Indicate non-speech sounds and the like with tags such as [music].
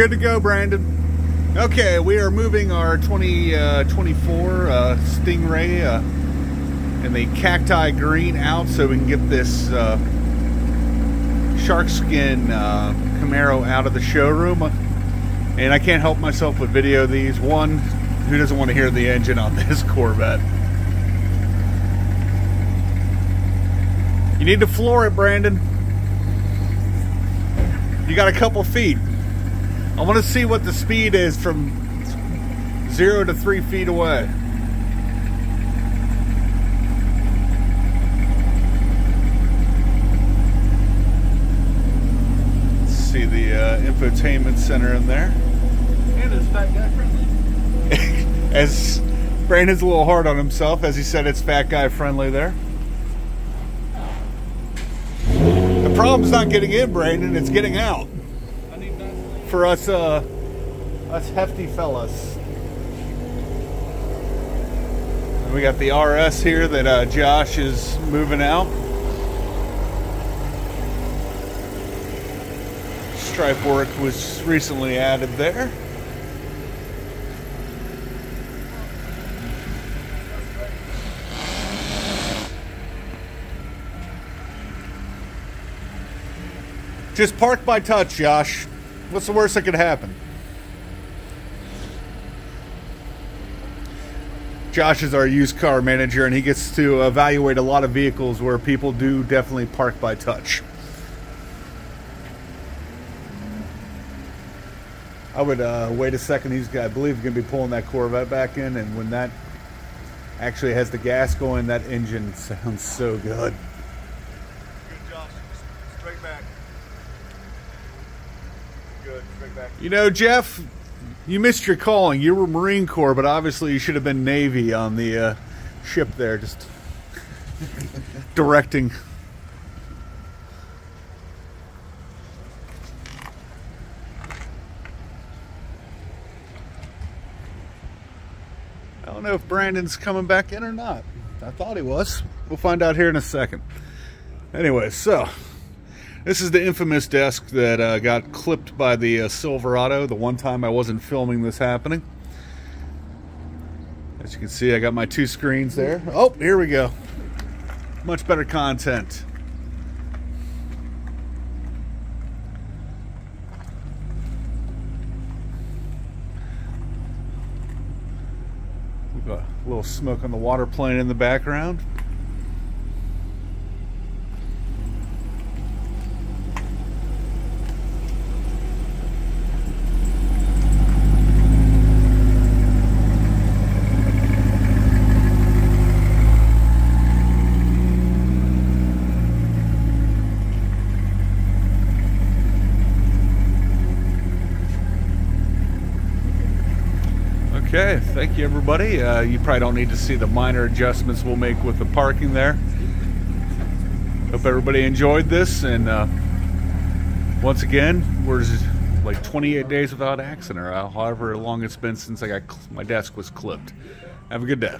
good to go, Brandon. Okay, we are moving our 2024 uh, uh, Stingray uh, in the cacti green out so we can get this uh, shark skin uh, Camaro out of the showroom. And I can't help myself but video these. One, who doesn't want to hear the engine on [laughs] this Corvette? You need to floor it, Brandon. You got a couple feet. I want to see what the speed is from zero to three feet away. Let's see the uh, infotainment center in there. And it's fat guy friendly. [laughs] as Brandon's a little hard on himself, as he said, it's fat guy friendly there. The problem's not getting in, Brandon. It's getting out for us, uh, us hefty fellas. And we got the RS here that uh, Josh is moving out. Stripe work was recently added there. Just park by touch, Josh. What's the worst that could happen? Josh is our used car manager, and he gets to evaluate a lot of vehicles where people do definitely park by touch. I would uh, wait a second. He's, I believe, going to be pulling that Corvette back in, and when that actually has the gas going, that engine sounds so good. Good, Josh. Straight back. Good. You know, Jeff, you missed your calling. You were Marine Corps, but obviously you should have been Navy on the uh, ship there, just [laughs] directing. I don't know if Brandon's coming back in or not. I thought he was. We'll find out here in a second. Anyway, so this is the infamous desk that uh, got clipped by the uh, Silverado the one time I wasn't filming this happening. As you can see, I got my two screens there. Oh, here we go. Much better content. We've got a little smoke on the water plane in the background. Okay, thank you everybody. Uh, you probably don't need to see the minor adjustments we'll make with the parking there. Hope everybody enjoyed this, and uh, once again, we're like 28 days without accident, or however long it's been since I got my desk was clipped. Have a good day.